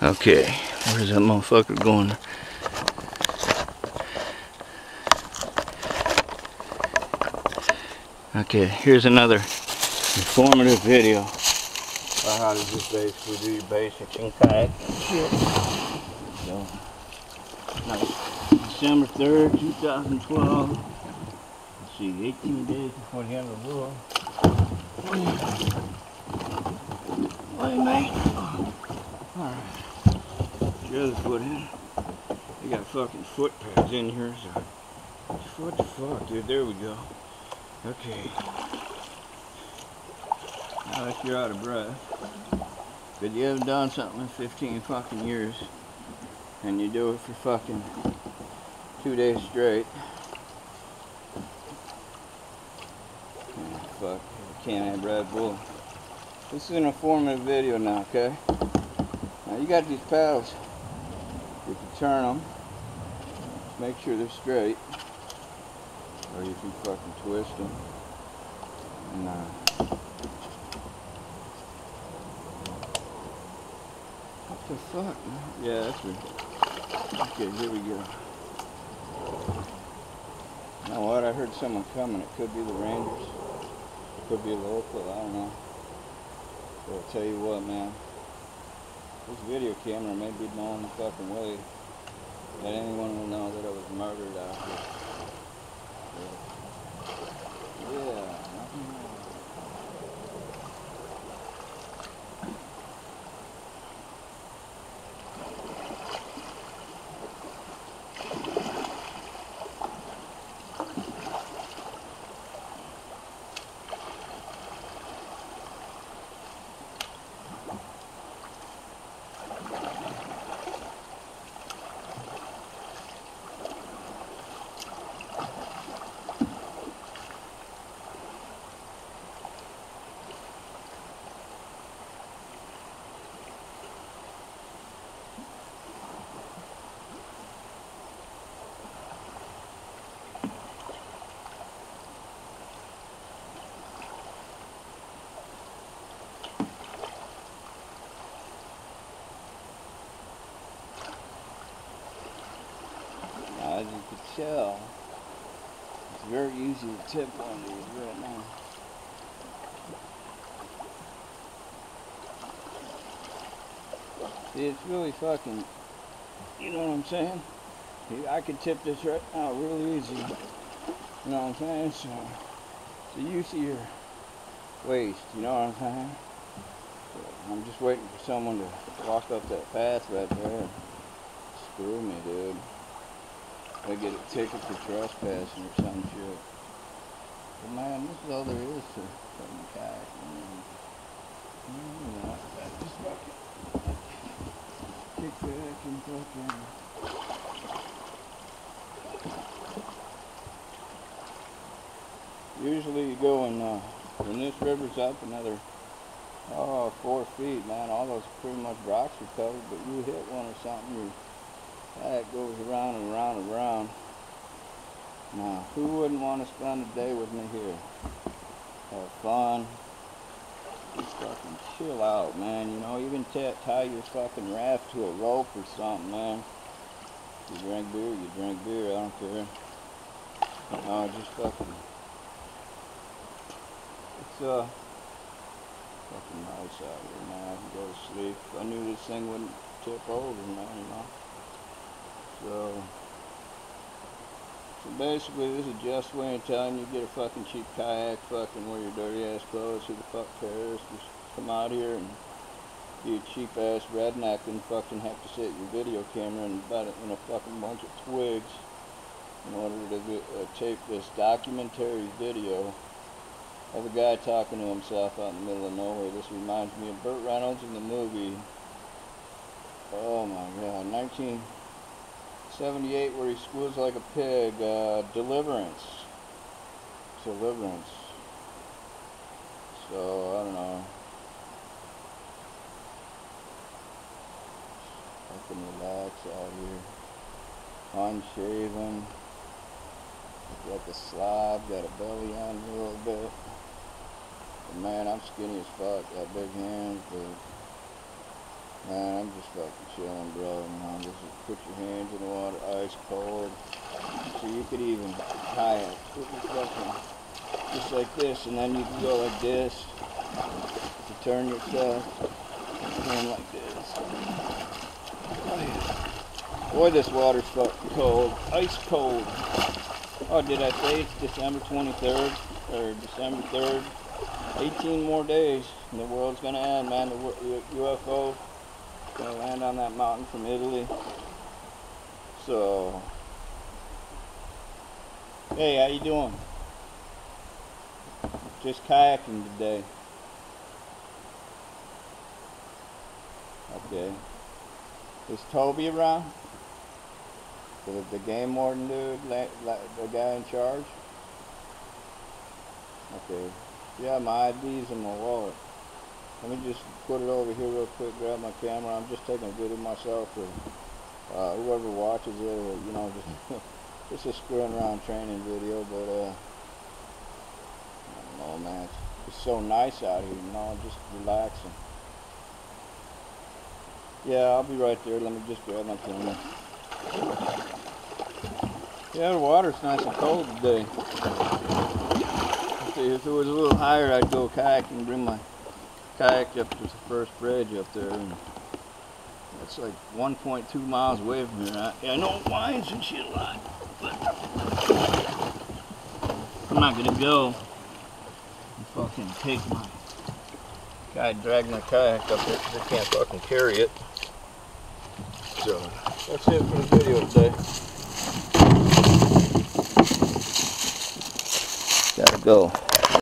Okay, where's that motherfucker going? Okay, here's another informative video about how to just basically do your basics in kayak and shit. So, nice. December 3rd, 2012. Let's see, 18 days before the end of the world. Hey, mate. Alright. Other foot in. They got fucking foot pads in here, so. What the fuck, dude? There we go. Okay. Now that you're out of breath, but you haven't done something in 15 fucking years, and you do it for fucking two days straight. Fuck, I can't have Red Bull. This is an informative video now, okay? Now you got these paddles. Turn them, make sure they're straight or you can fucking twist them. And, uh, what the fuck? Yeah, that's it. Okay, here we go. Now what? I heard someone coming. It could be the Rangers. It could be a local. I don't know. But I'll tell you what, man. This video camera may be the only fucking way that anyone will know that I was murdered out here. Yeah. Now, as you can tell, it's very easy to tip of these right now. See, it's really fucking, you know what I'm saying? I could tip this right now real easy. You know what I'm saying? So, so you see your waist, you know what I'm saying? So I'm just waiting for someone to walk up that path right there screw me, dude. I get a ticket for trespassing or some shit. But man, this is all there is to fucking man. You know, I just fucking kick back and fucking. Usually you go and uh, when this river's up another oh four feet, man, all those pretty much rocks are covered, but you hit one or something, you that goes around and around and around. Now, who wouldn't want to spend a day with me here? Have fun. Just fucking chill out, man. You know, even tie your fucking raft to a rope or something, man. You drink beer, you drink beer. I don't care. No, just fucking. It's uh fucking nice out here, man. I can go to sleep. I knew this thing wouldn't tip over, man. You know. So, so basically, this is just way of telling you get a fucking cheap kayak, fucking wear your dirty ass clothes. Who the fuck cares? Just come out here and be a cheap ass redneck and fucking have to sit your video camera and about it in a fucking bunch of twigs in order to vi- uh, tape this documentary video of a guy talking to himself out in the middle of nowhere. This reminds me of Burt Reynolds in the movie. Oh my god, 19. 78 where he squeals like a pig. Uh, Deliverance. Deliverance. So, I don't know. I can relax out here. Unshaven. Got the slob, got a belly on a little bit. But man, I'm skinny as fuck. Got big hands, Man, I'm just fucking chilling, bro. Man, just put your hands in the water, ice cold. So you could even with your fucking just like this, and then you can go like this to turn yourself, and like this. Oh, yeah. Boy, this water's fucking cold, ice cold. Oh, did I say it's December 23rd or December 3rd? 18 more days, and the world's gonna end, man. The UFO gonna land on that mountain from Italy. So, hey, how you doing? Just kayaking today. Okay. Is Toby around? The, the game warden dude, la, la, the guy in charge? Okay. Yeah, my ID's in my wallet. Let me just put it over here real quick, grab my camera. I'm just taking a video myself for uh, whoever watches it, or, you know, just, just a screwing around training video, but, uh, I don't know, man. It's, it's so nice out here, you know, just relaxing. Yeah, I'll be right there. Let me just grab my camera. Yeah, the water's nice and cold today. See, if it was a little higher, I'd go kayaking and bring my kayak up to the first bridge up there. And that's like 1.2 miles away from here. I, I know it winds and shit a lot, but I'm not gonna go and fucking take my guy drag my kayak up there because I can't fucking carry it. So that's it for the video today. Gotta go.